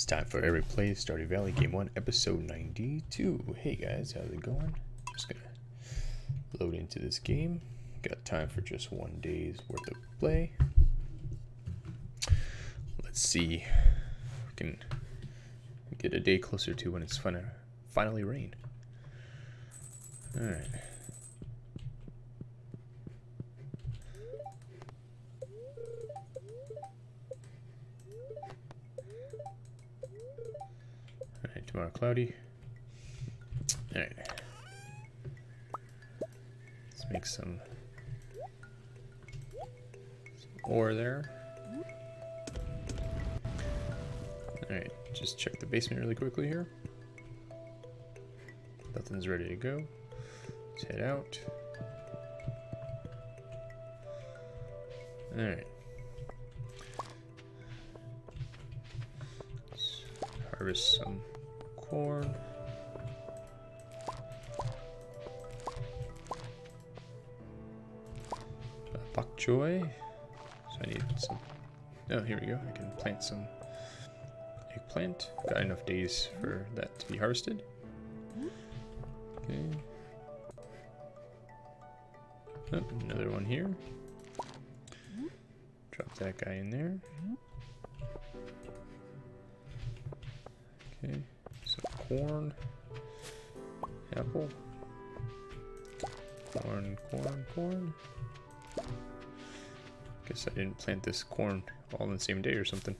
It's time for Every Play of Stardew Valley Game 1, Episode 92. Hey guys, how's it going? Just gonna load into this game. Got time for just one day's worth of play. Let's see if we can get a day closer to when it's fin finally rain. Alright. Tomorrow cloudy. Alright. Let's make some, some ore there. Alright, just check the basement really quickly here. Nothing's ready to go. Let's head out. Alright. Harvest some corn. Uh, bok choy. So I need some. Oh, here we go. I can plant some eggplant. Got enough days for that to be harvested. Okay. Oh, another one here. Drop that guy in there. Corn, apple, corn, corn, corn. Guess I didn't plant this corn all in the same day or something.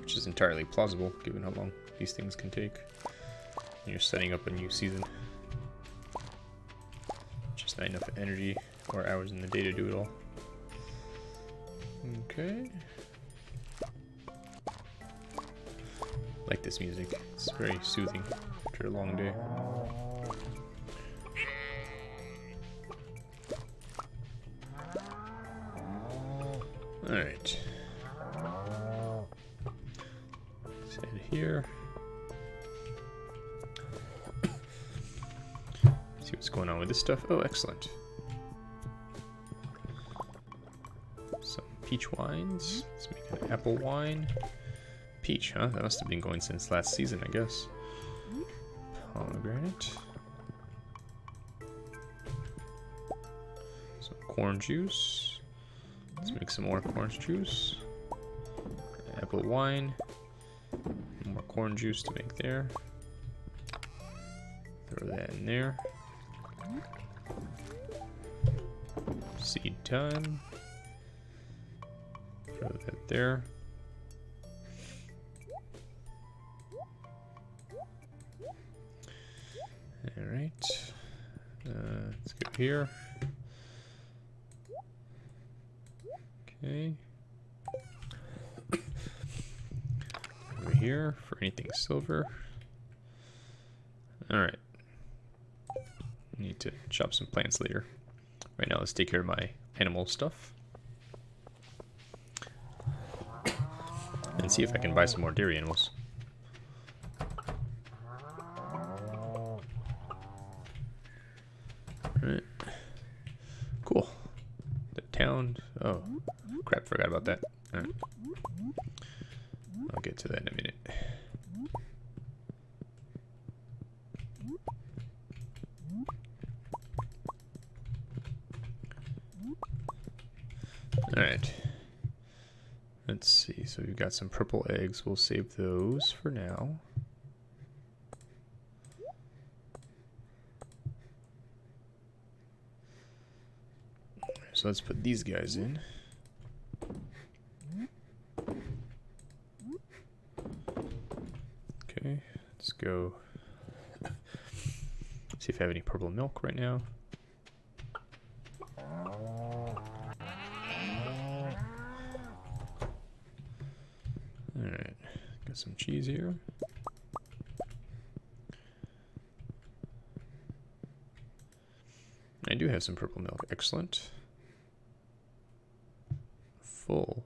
Which is entirely plausible given how long these things can take. You're setting up a new season. Just not enough energy or hours in the day to do it all. Okay. Like this music. It's very soothing after a long day. Alright. Let's here. See what's going on with this stuff. Oh, excellent. Some peach wines. Let's make an apple wine. Peach, huh? That must have been going since last season, I guess. Pomegranate. Some corn juice. Let's make some more corn juice. Apple wine. More corn juice to make there. Throw that in there. Seed time. Throw that there. Alright. Uh, let's go here. Okay. Over here for anything silver. Alright. Need to chop some plants later. Right now, let's take care of my animal stuff. And see if I can buy some more dairy animals. Right. Cool. The town. Oh, crap! Forgot about that. Right. I'll get to that in a minute. All right. Let's see. So we've got some purple eggs. We'll save those for now. So let's put these guys in. Okay, let's go see if I have any purple milk right now. Alright, got some cheese here. I do have some purple milk, excellent full.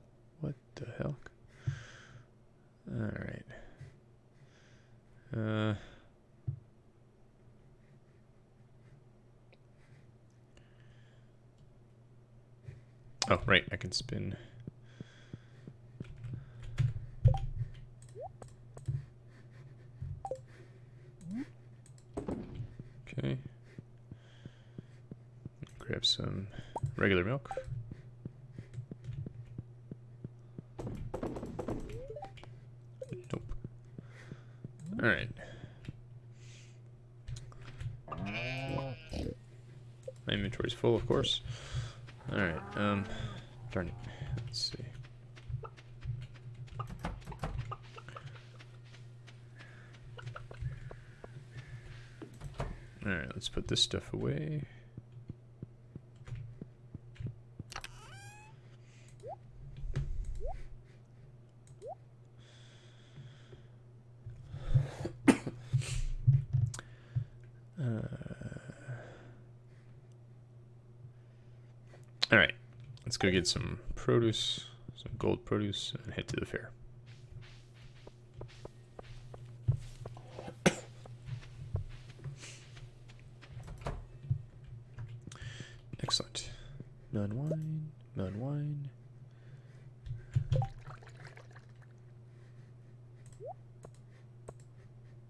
can spin. Okay. Grab some regular milk. Nope. All right. My inventory's full, of course. All right. Um, it. Let's see. Alright, let's put this stuff away. Uh, all right, let's go get some produce, some gold produce, and head to the fair. Excellent. None wine, none wine.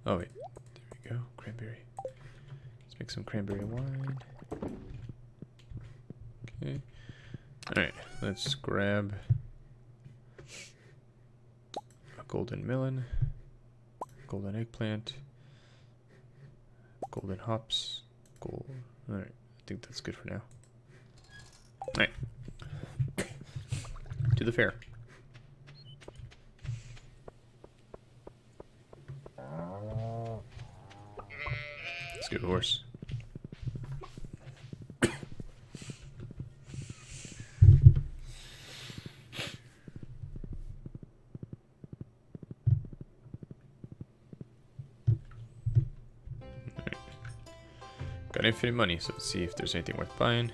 Oh wait, there we go. Cranberry. Let's make some cranberry wine. Okay. Alright, let's grab a golden melon, golden eggplant, golden hops, gold. Alright, I think that's good for now. Alright. To the fair. Let's get a horse. Got infinite money, so let's see if there's anything worth buying.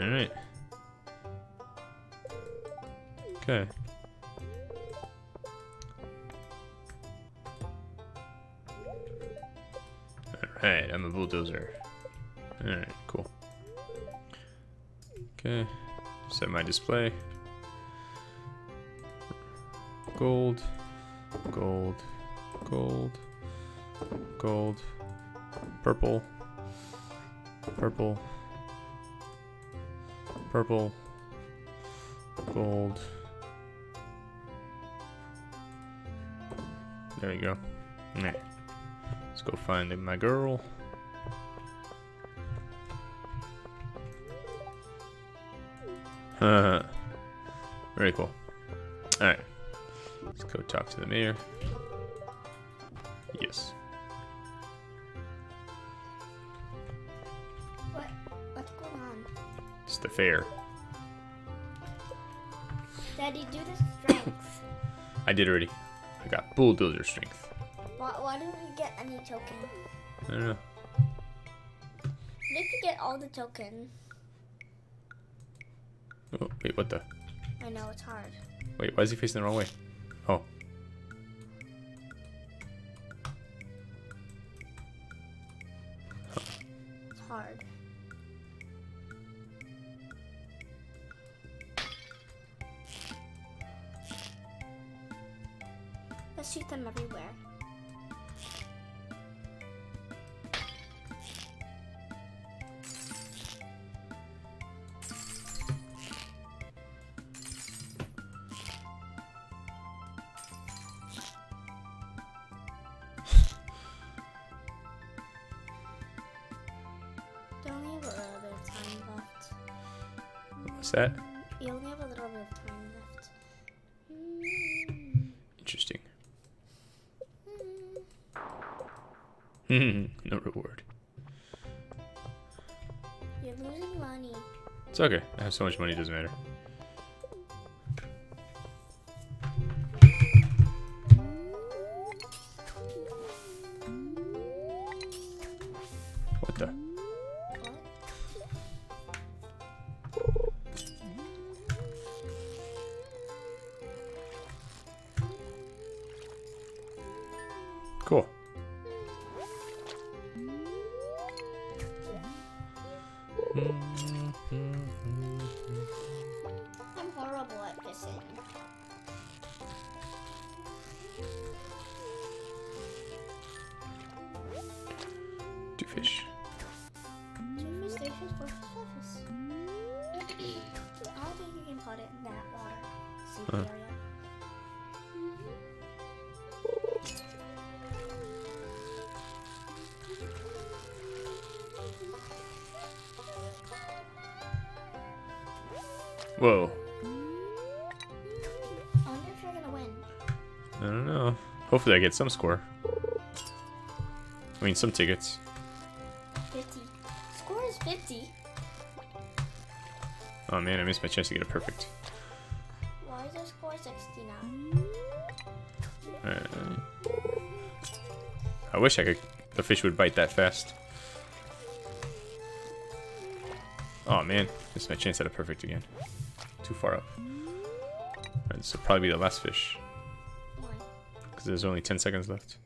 Alright. Okay. Alright, I'm a bulldozer. Alright, cool. Okay, set my display. Gold, gold, gold, gold, purple, purple, purple, gold. There you go. Alright. Let's go find my girl. Very cool. Alright. Go talk to the mayor. Yes. What? What's going on? It's the fair. Daddy, do the strength. I did already. I got bulldozer strength. why, why didn't we get any token? I don't know. What if you get all the token? Oh, wait, what the? I know it's hard. Wait, why is he facing the wrong way? Oh. It's hard. Let's shoot them everywhere. That? You only have a little bit of time left. Interesting. Mm. no reward. You're losing money. It's okay. I have so much money, it doesn't matter. What the? Huh. Whoa. I wonder if you're gonna win. I don't know. Hopefully I get some score. I mean, some tickets. 50. Score is 50. Oh man, I missed my chance to get a perfect. I wish I could. The fish would bite that fast. Oh man, missed my chance at a perfect again. Too far up. Alright, this will probably be the last fish because there's only 10 seconds left.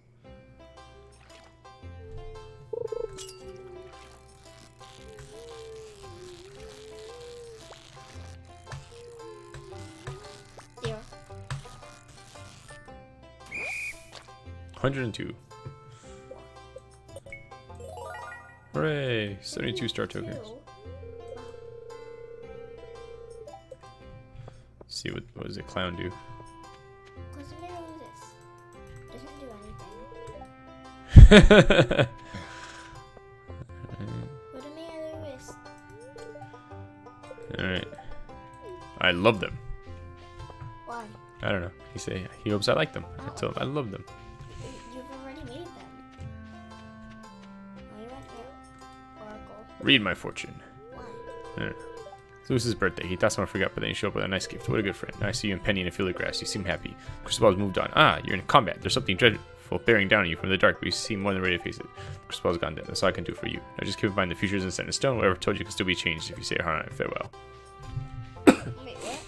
Zero. 102. Hooray! 72 star tokens. Two. see what, what does the clown do? I'm gonna lose this. Doesn't do. What do me I lose? Alright. I love them. Why? I don't know. He say he hopes I like them. I tell him I love them. Read my fortune. Why? I don't. It's Lewis's birthday. He thought someone forgot, but then he showed up with a nice gift. What a good friend. I see you in Penny in a field of grass. You seem happy. Cristobal's moved on. Ah, you're in combat. There's something dreadful bearing down on you from the dark, but you seem more than ready to face it. Cristobal's gone dead. That's all I can do for you. Now just keep in mind the future isn't set in stone. Whatever I told you can still be changed if you say a hard night farewell. Wait, what?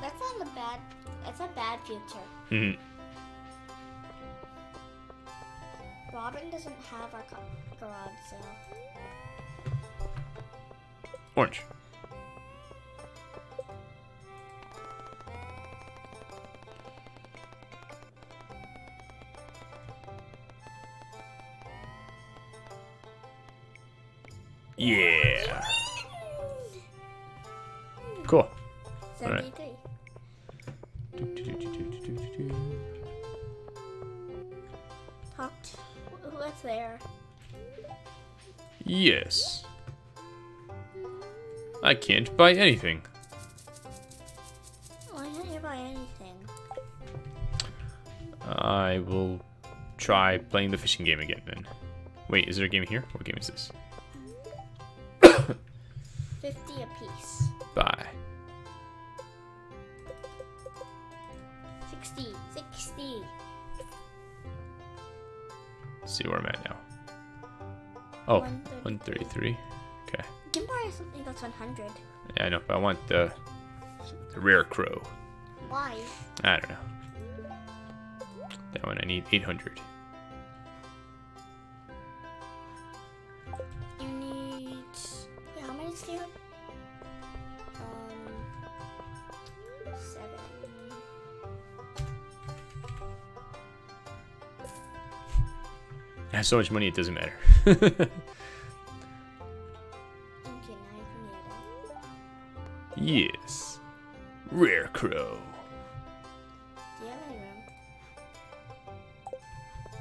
That's not a bad. That's a bad future. hmm Robin doesn't have our garage sale. Orange. Yeah. Cool. Alright. 73. Talked. What's there? Yes. I can't buy anything. Why can't you buy anything? I will try playing the fishing game again then. Wait, is there a game here? What game is this? 50 apiece. Bye. 60. 60. Let's see where I'm at now. Oh, 133. 133. Okay. You can buy something that's 100. Yeah, I know, but I want the, the Rarecrow. Why? I don't know. That one I need 800. You need. Wait, how many do you have? Um. Seven. I have so much money it doesn't matter. yes. Rarecrow.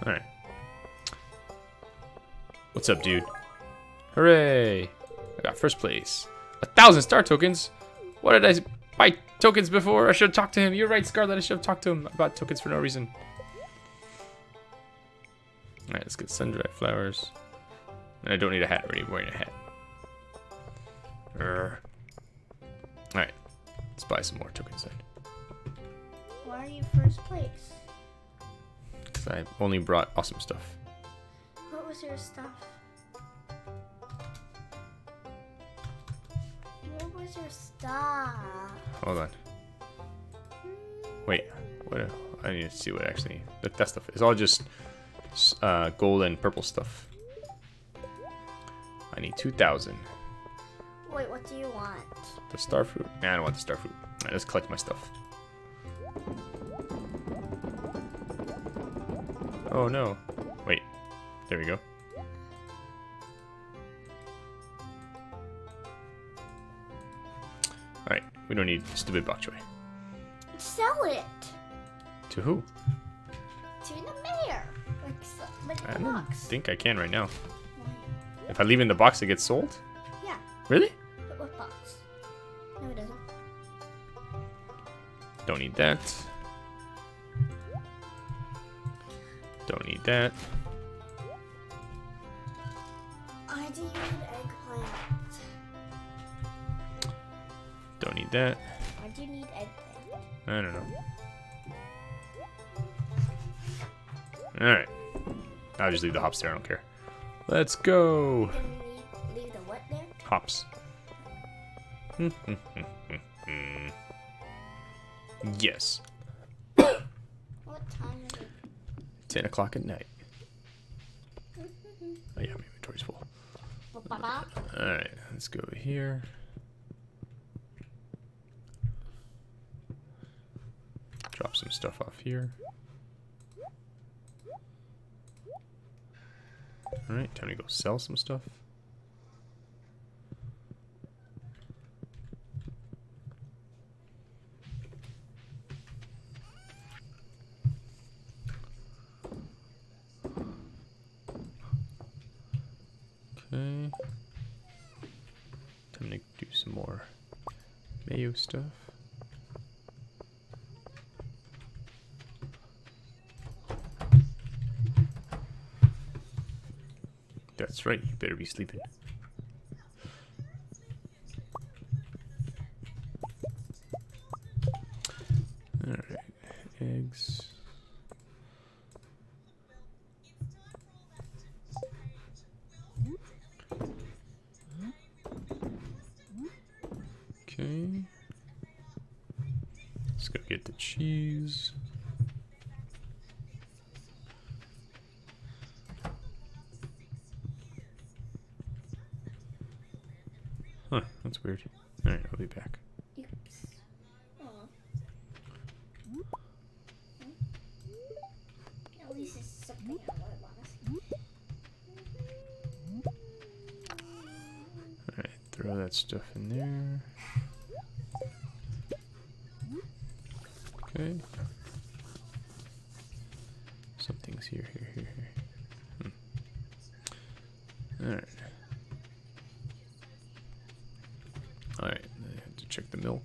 Alright. What's up, dude? Hooray! I got first place. A thousand star tokens? What did I buy tokens before? I should have talked to him. You're right, Scarlet. I should have talked to him about tokens for no reason. Alright, let's get sun-dried flowers. And I don't need a hat. I'm already wearing a hat. Urgh. Buy some more tokens then. Why are you first place? Because I only brought awesome stuff. What was your stuff? What was your stuff? Hold on. Wait, what? I need to see what actually that, that stuff is. All just uh, gold and purple stuff. I need 2,000. Wait, what do you want? The star fruit? Nah, I don't want the star Right, let's collect my stuff. Oh no. Wait. There we go. Alright, we don't need stupid bok choy. Sell it! To who? To the mayor. Like, like I don't box. think I can right now. If I leave in the box, it gets sold? Yeah. Really? Don't need that. Don't need that. I do need eggplant. Don't need that. I do need eggplant. I don't know. Alright. I'll just leave the hops there, I don't care. Let's go! Then leave the what there? Hops. yes. What time is it? 10 o'clock at night. Oh yeah, my inventory's full. Alright, let's go here. Drop some stuff off here. Alright, time to go sell some stuff. Okay. Time to do some more mayo stuff. That's right, you better be sleeping. That's weird. Alright, I'll be back. Alright, throw that stuff in there. Okay. Alright, I have to check the milk.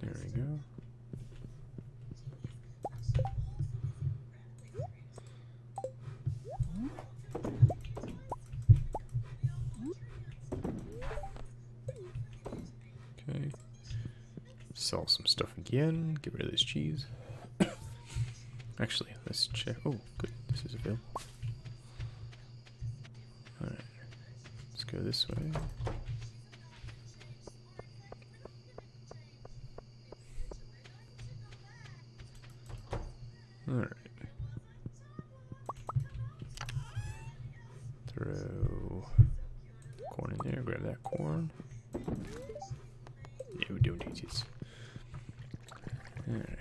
There we go. Okay. Sell some stuff again. Get rid of this cheese. Actually, let's check. Oh, good. This is available. Alright. Let's go this way. Alright. Throw corn in there. Grab that corn. No, don't eat it. Alright.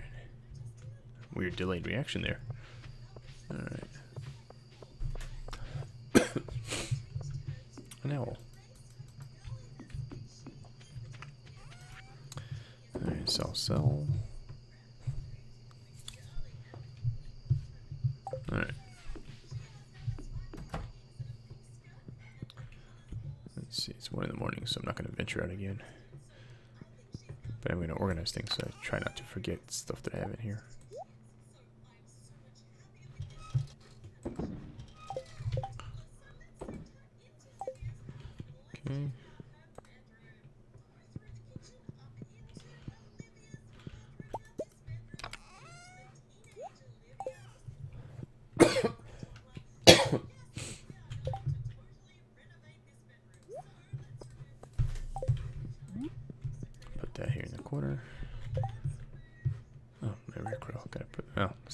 Weird delayed reaction there. So I'm not going to venture out again. But I'm going to organize things so I try not to forget stuff that I have in here.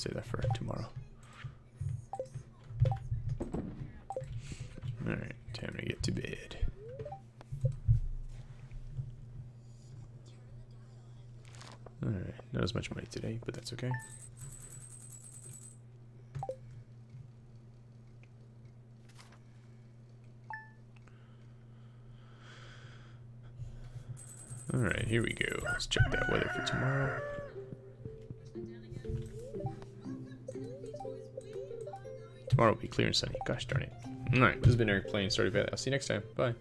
Save that for tomorrow. Alright, time to get to bed. Alright, not as much money today, but that's okay. Alright, here we go. Let's check that weather for tomorrow. Tomorrow will be clear and sunny. Gosh darn it. Alright, this has been Eric playing Stardew Valley. I'll see you next time. Bye.